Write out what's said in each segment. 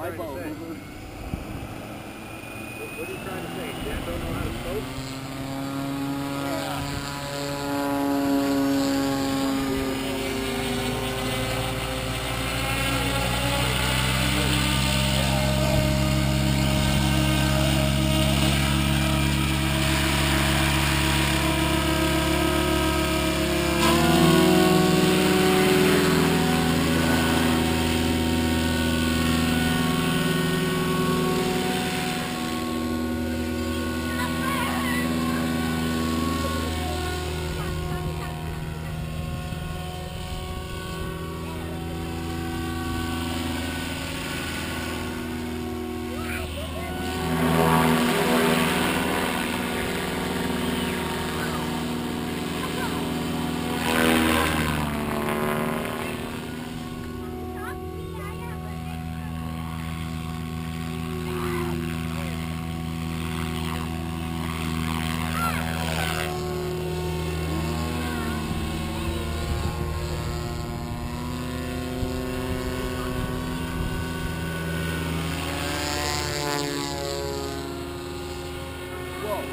to. What are you trying to say? Dan don't know how to scope?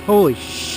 Holy sh!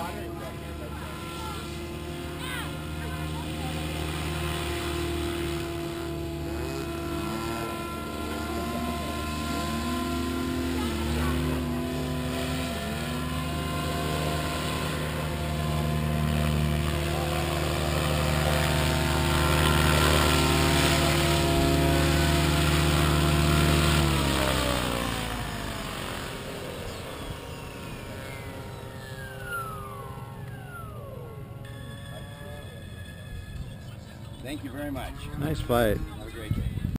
Don't Thank you very much. Nice fight. Have a great day.